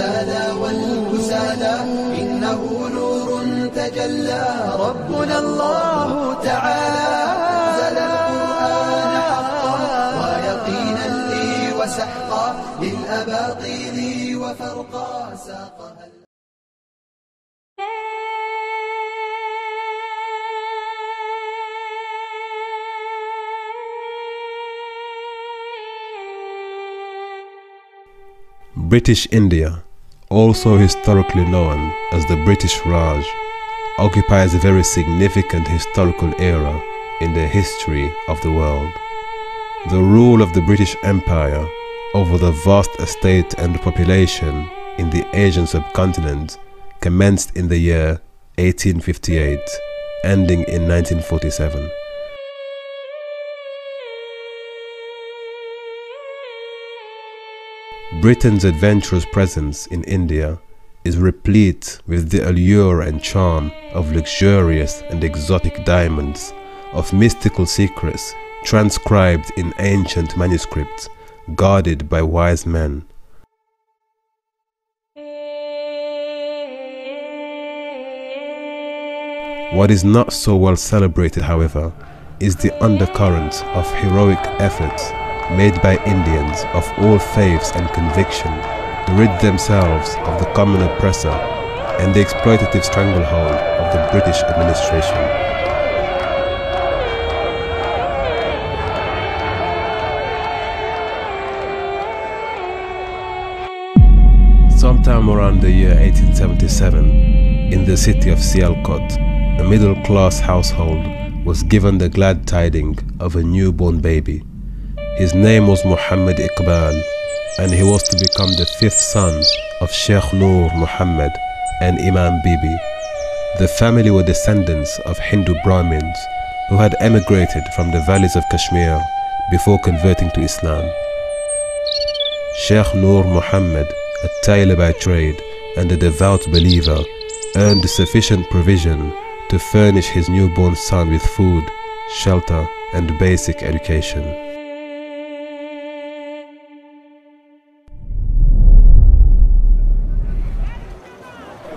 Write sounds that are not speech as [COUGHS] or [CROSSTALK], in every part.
زال والكسالى إنه نور تجلى. ربنا الله تعالى. أنزل القرآن حقا ويقينا لي وسحقا للأباطيل وفرقا. ساقها British India, also historically known as the British Raj, occupies a very significant historical era in the history of the world. The rule of the British Empire over the vast estate and population in the Asian subcontinent commenced in the year 1858, ending in 1947. Britain's adventurous presence in India is replete with the allure and charm of luxurious and exotic diamonds, of mystical secrets transcribed in ancient manuscripts, guarded by wise men. What is not so well celebrated, however, is the undercurrent of heroic efforts made by Indians of all faiths and conviction to rid themselves of the common oppressor and the exploitative stranglehold of the British administration. Sometime around the year 1877, in the city of Sialkot, a middle class household was given the glad tiding of a newborn baby. His name was Muhammad Iqbal, and he was to become the fifth son of Sheikh Noor Muhammad and Imam Bibi. The family were descendants of Hindu Brahmins who had emigrated from the valleys of Kashmir before converting to Islam. Sheikh Noor Muhammad, a tailor by trade and a devout believer, earned sufficient provision to furnish his newborn son with food, shelter, and basic education.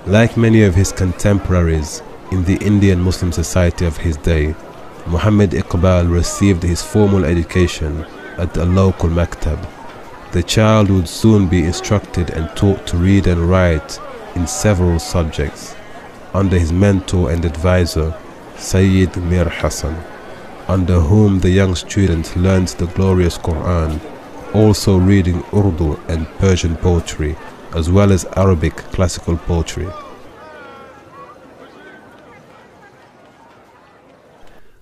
Like many of his contemporaries in the Indian Muslim society of his day, Muhammad Iqbal received his formal education at a local maktab. The child would soon be instructed and taught to read and write in several subjects under his mentor and advisor, Sayyid Mir Hassan, under whom the young student learned the glorious Quran, also reading Urdu and Persian poetry as well as Arabic classical poetry.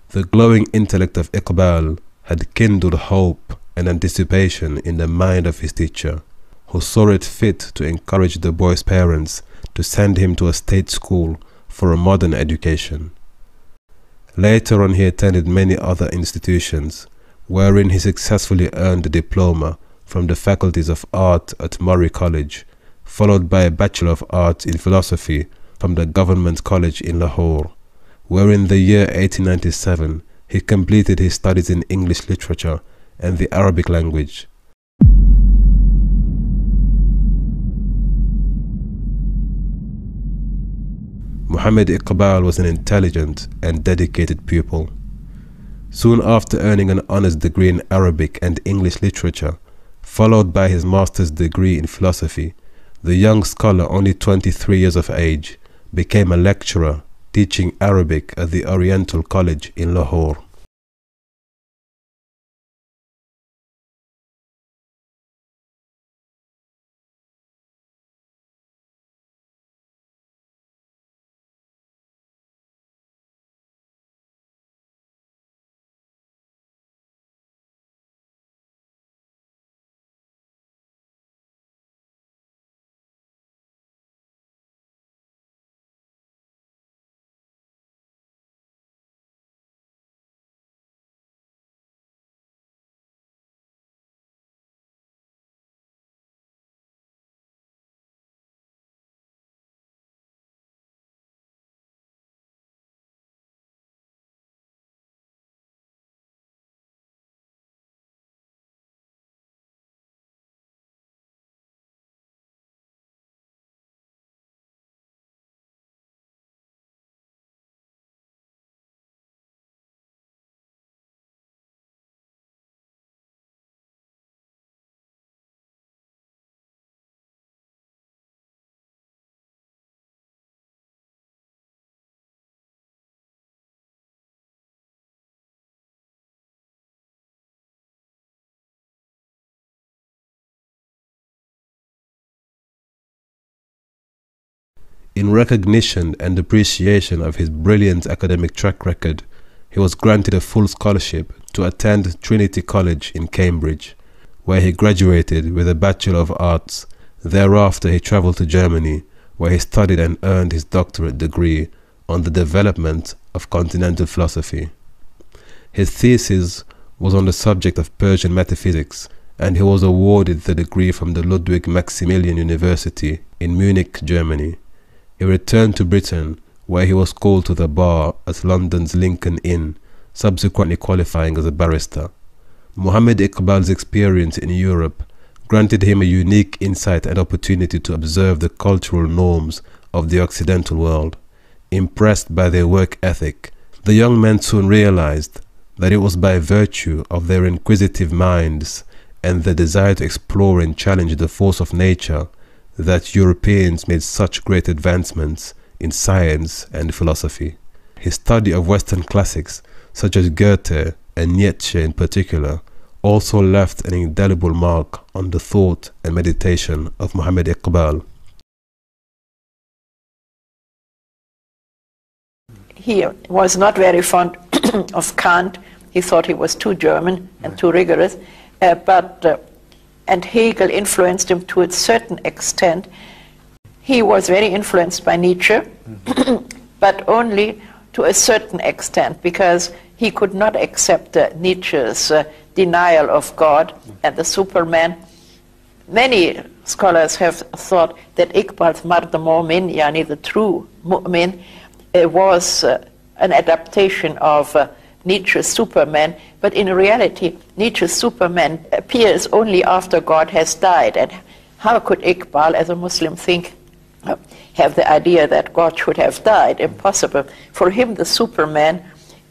The glowing intellect of Iqbal had kindled hope and anticipation in the mind of his teacher, who saw it fit to encourage the boy's parents to send him to a state school for a modern education. Later on, he attended many other institutions, wherein he successfully earned a diploma from the faculties of art at Murray College followed by a Bachelor of Arts in Philosophy from the Government College in Lahore, where in the year 1897 he completed his studies in English literature and the Arabic language. Muhammad Iqbal was an intelligent and dedicated pupil. Soon after earning an honors degree in Arabic and English literature, followed by his master's degree in philosophy, the young scholar, only 23 years of age, became a lecturer teaching Arabic at the Oriental College in Lahore. In recognition and appreciation of his brilliant academic track record, he was granted a full scholarship to attend Trinity College in Cambridge, where he graduated with a Bachelor of Arts. Thereafter, he traveled to Germany, where he studied and earned his doctorate degree on the development of continental philosophy. His thesis was on the subject of Persian metaphysics, and he was awarded the degree from the Ludwig Maximilian University in Munich, Germany. He returned to Britain, where he was called to the bar at London's Lincoln Inn, subsequently qualifying as a barrister. Muhammad Iqbal's experience in Europe granted him a unique insight and opportunity to observe the cultural norms of the Occidental world. Impressed by their work ethic, the young men soon realized that it was by virtue of their inquisitive minds and the desire to explore and challenge the force of nature that Europeans made such great advancements in science and philosophy. His study of Western classics, such as Goethe and Nietzsche in particular, also left an indelible mark on the thought and meditation of Muhammad Iqbal. he was not very fond [COUGHS] of Kant. He thought he was too German and too rigorous. Uh, but uh, and Hegel influenced him to a certain extent. He was very influenced by Nietzsche, [CLEARS THROAT] but only to a certain extent because he could not accept uh, Nietzsche's uh, denial of God and the Superman. Many scholars have thought that Iqbal's Mard Mu'min, yani the true Mu'min, uh, was uh, an adaptation of uh, Nietzsche's Superman, but in reality, Nietzsche's Superman appears only after God has died. And how could Iqbal, as a Muslim, think, uh, have the idea that God should have died? Impossible. For him, the Superman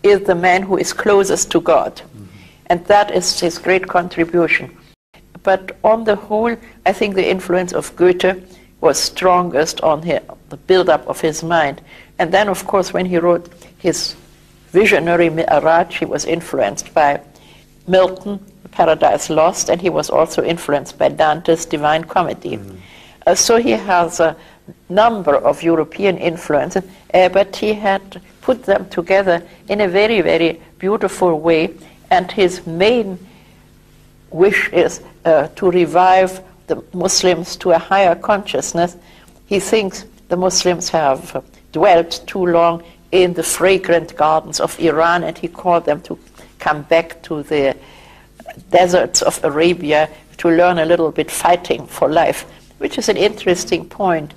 is the man who is closest to God. And that is his great contribution. But on the whole, I think the influence of Goethe was strongest on his, the build-up of his mind. And then, of course, when he wrote his visionary Mi'raj, he was influenced by Milton, Paradise Lost, and he was also influenced by Dante's Divine Comedy. Mm. Uh, so he has a number of European influences, uh, but he had put them together in a very, very beautiful way. And his main wish is uh, to revive the Muslims to a higher consciousness. He thinks the Muslims have dwelt too long in the fragrant gardens of Iran, and he called them to come back to the deserts of Arabia to learn a little bit fighting for life, which is an interesting point.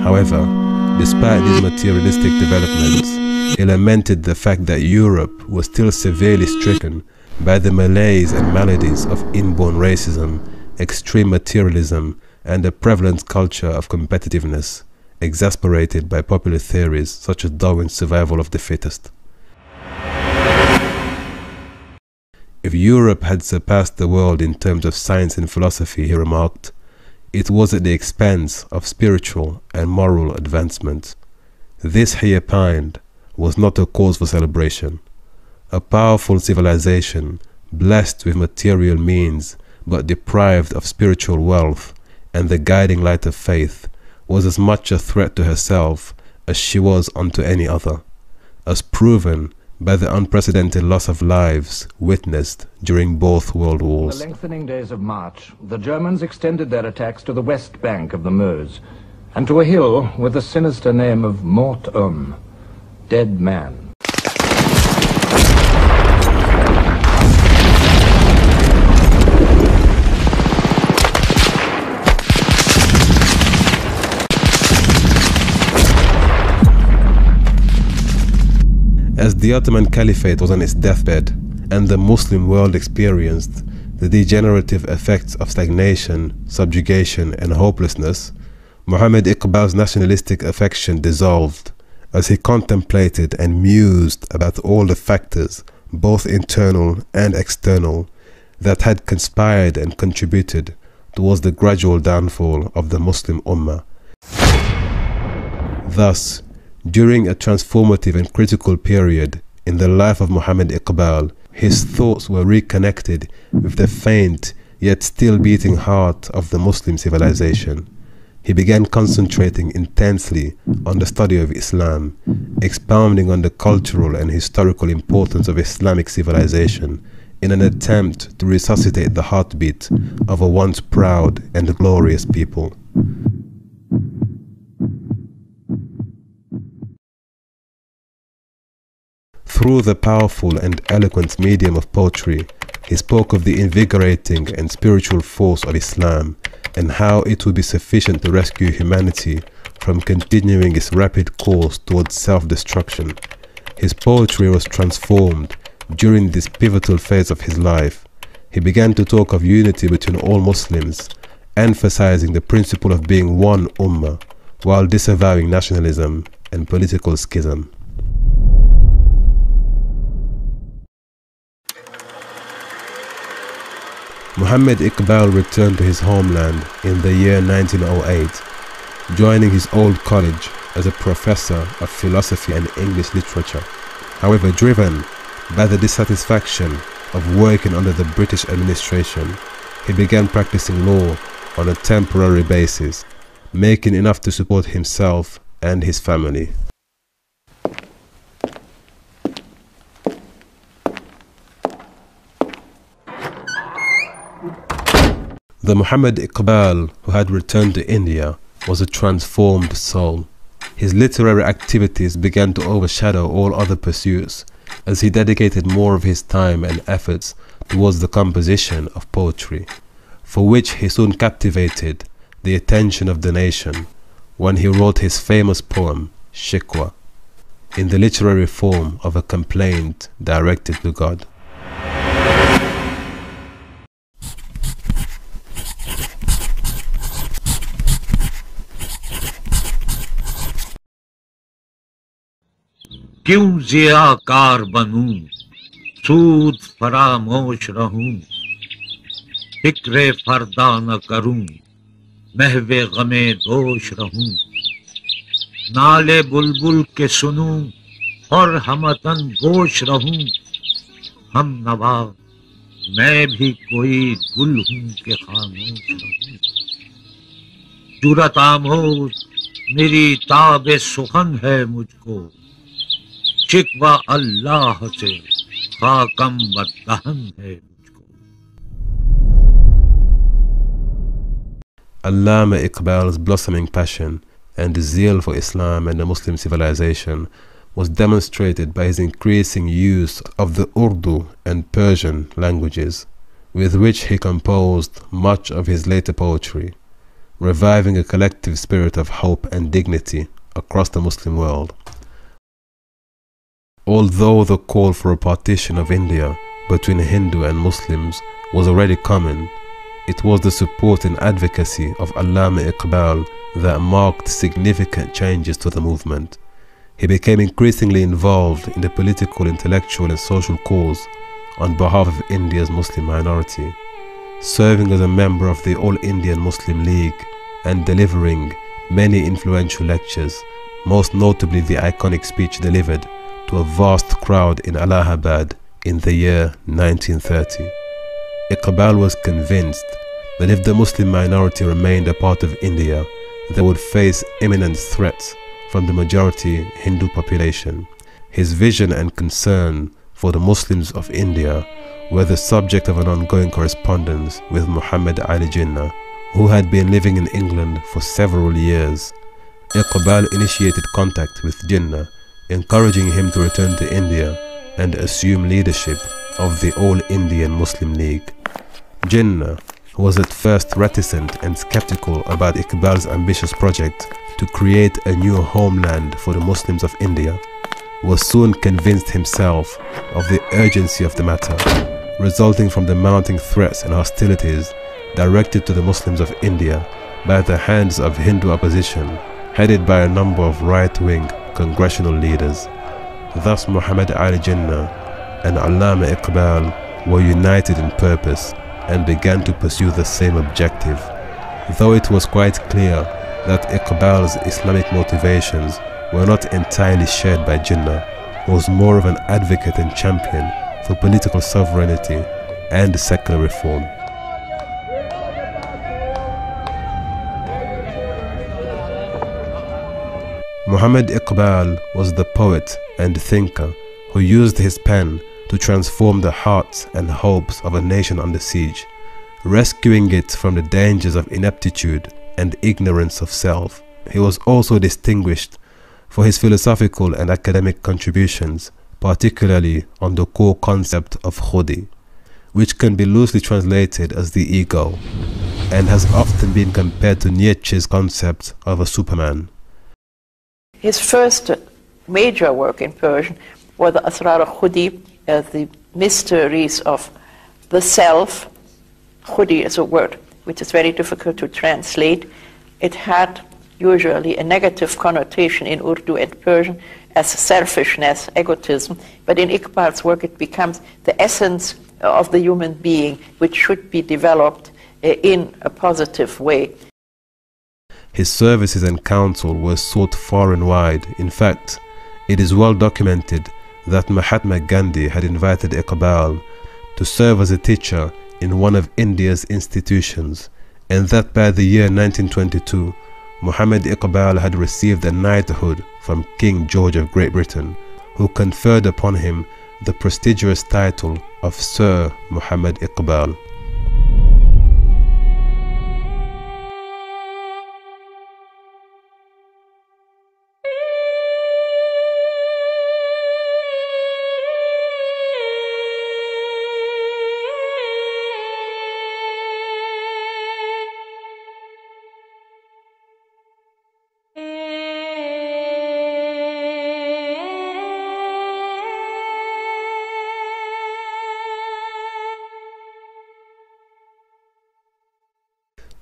However, despite these materialistic developments, he lamented the fact that Europe was still severely stricken by the malaise and maladies of inborn racism, extreme materialism, and a prevalent culture of competitiveness, exasperated by popular theories such as Darwin's survival of the fittest. If Europe had surpassed the world in terms of science and philosophy, he remarked, it was at the expense of spiritual and moral advancement. This, he opined, was not a cause for celebration a powerful civilization, blessed with material means, but deprived of spiritual wealth and the guiding light of faith, was as much a threat to herself as she was unto any other, as proven by the unprecedented loss of lives witnessed during both world wars. In the lengthening days of March, the Germans extended their attacks to the west bank of the Meuse and to a hill with the sinister name of Mort Homme, Dead Man. As the Ottoman Caliphate was on its deathbed and the Muslim world experienced the degenerative effects of stagnation, subjugation, and hopelessness, Muhammad Iqbal's nationalistic affection dissolved as he contemplated and mused about all the factors, both internal and external, that had conspired and contributed towards the gradual downfall of the Muslim Ummah. Thus, during a transformative and critical period in the life of Muhammad Iqbal, his thoughts were reconnected with the faint yet still beating heart of the Muslim civilization. He began concentrating intensely on the study of Islam, expounding on the cultural and historical importance of Islamic civilization in an attempt to resuscitate the heartbeat of a once proud and glorious people. Through the powerful and eloquent medium of poetry, he spoke of the invigorating and spiritual force of Islam and how it would be sufficient to rescue humanity from continuing its rapid course towards self-destruction. His poetry was transformed during this pivotal phase of his life. He began to talk of unity between all Muslims, emphasizing the principle of being one ummah, while disavowing nationalism and political schism. Muhammad Iqbal returned to his homeland in the year 1908, joining his old college as a professor of philosophy and English literature. However, driven by the dissatisfaction of working under the British administration, he began practicing law on a temporary basis, making enough to support himself and his family. The Muhammad Iqbal who had returned to India was a transformed soul. His literary activities began to overshadow all other pursuits as he dedicated more of his time and efforts towards the composition of poetry, for which he soon captivated the attention of the nation when he wrote his famous poem, Shikwa, in the literary form of a complaint directed to God. क्यों जियाकार बनूं? सूद फरामोश रहूँ। फ़िक्र फरदा न करूँ। महवे गमे दोष रहूँ। नाले बुलबुल के सुनूं और हमतन गोश रहूँ। हम नवा, मैं भी कोई गुल हूँ के खामोश रहूँ। जुरत आमोज मेरी ताब सुखन है मुझको। शिकवा अल्लाह से खाकम बदहन है मुझको Allama Iqbal's blossoming passion and zeal for Islam and the Muslim civilization was demonstrated by his increasing use of the Urdu and Persian languages, with which he composed much of his later poetry, reviving a collective spirit of hope and dignity across the Muslim world. Although the call for a partition of India between Hindu and Muslims was already common, it was the support and advocacy of Allama Iqbal that marked significant changes to the movement. He became increasingly involved in the political, intellectual, and social cause on behalf of India's Muslim minority, serving as a member of the All Indian Muslim League and delivering many influential lectures, most notably the iconic speech delivered to a vast crowd in Allahabad in the year 1930. Iqbal was convinced that if the Muslim minority remained a part of India, they would face imminent threats from the majority Hindu population. His vision and concern for the Muslims of India were the subject of an ongoing correspondence with Muhammad Ali Jinnah, who had been living in England for several years. Iqbal initiated contact with Jinnah encouraging him to return to India and assume leadership of the All Indian Muslim League. Jinnah was at first reticent and skeptical about Iqbal's ambitious project to create a new homeland for the Muslims of India, was soon convinced himself of the urgency of the matter, resulting from the mounting threats and hostilities directed to the Muslims of India by the hands of Hindu opposition, headed by a number of right-wing congressional leaders. Thus Muhammad Ali Jinnah and Allama Iqbal were united in purpose and began to pursue the same objective. Though it was quite clear that Iqbal's Islamic motivations were not entirely shared by Jinnah, who was more of an advocate and champion for for political sovereignty and secular reform. Muhammad Iqbal was the poet and thinker who used his pen to transform the hearts and hopes of a nation under siege, rescuing it from the dangers of ineptitude and ignorance of self. He was also distinguished for his philosophical and academic contributions, particularly on the core concept of khudi, which can be loosely translated as the ego, and has often been compared to Nietzsche's concept of a superman. His first major work in Persian was the Asrar al-Khudi, uh, the mysteries of the self. Khudi is a word which is very difficult to translate. It had usually a negative connotation in Urdu and Persian as selfishness, egotism, but in Iqbal's work it becomes the essence of the human being, which should be developed uh, in a positive way. His services and counsel were sought far and wide. In fact, it is well documented that Mahatma Gandhi had invited Iqbal to serve as a teacher in one of India's institutions, and that by the year 1922, Muhammad Iqbal had received a knighthood from King George of Great Britain, who conferred upon him the prestigious title of Sir Muhammad Iqbal.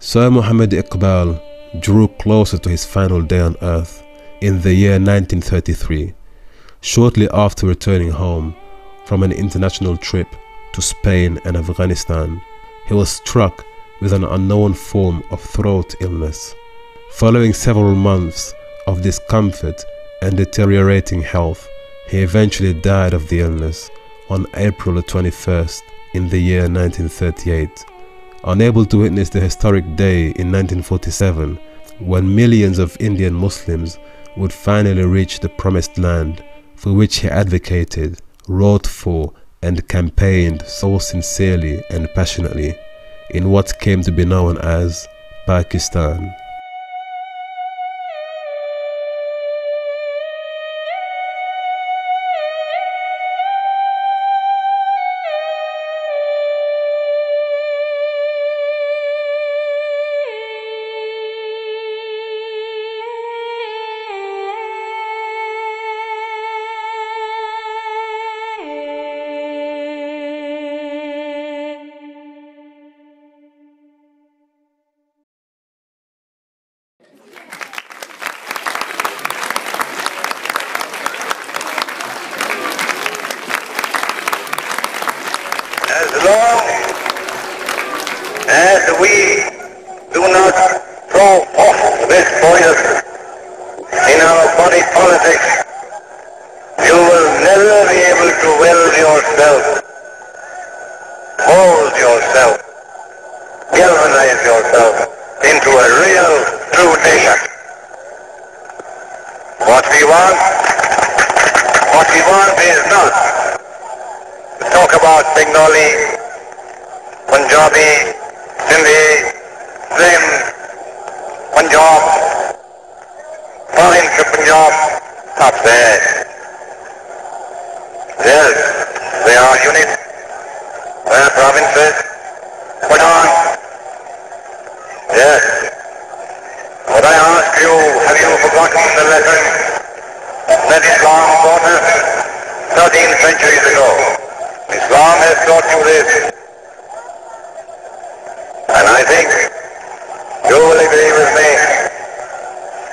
Sir Muhammad Iqbal drew closer to his final day on earth in the year 1933, shortly after returning home from an international trip to Spain and Afghanistan. He was struck with an unknown form of throat illness. Following several months of discomfort and deteriorating health, he eventually died of the illness on April 21st in the year 1938 unable to witness the historic day in 1947 when millions of Indian Muslims would finally reach the promised land for which he advocated, wrote for, and campaigned so sincerely and passionately in what came to be known as Pakistan. Yourself into a real, true nation. What we want, what we want is not talk about Bengali, Punjabi, Sindhi, Sindh, Punjab, province of Punjab, up there. Yes, they are units, they are provinces, put on. Yes. But I ask you, have you forgotten the lesson that Islam taught us 13 centuries ago? Islam has taught you this. And I think you will agree with me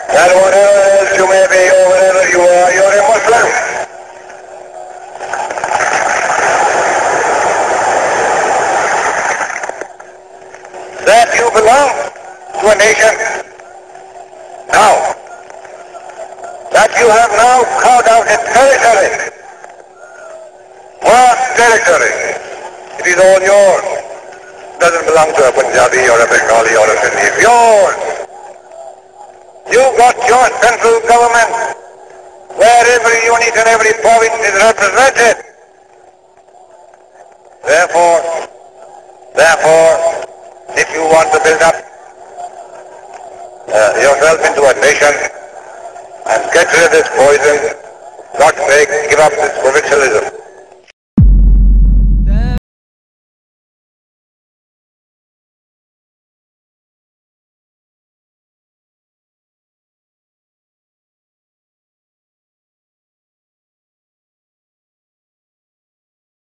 that whatever else you may be or whatever you are, you're a Muslim. That you belong a nation. Now, that you have now carved out a territory where territory. It is all yours. It doesn't belong to a Punjabi or a Bengali or a Sindhi. It's yours. You got your central government where every unit and every province is represented. Therefore, therefore, if you want to build up uh, yourself into a nation and get rid of this poison, God's sake, give up this provincialism.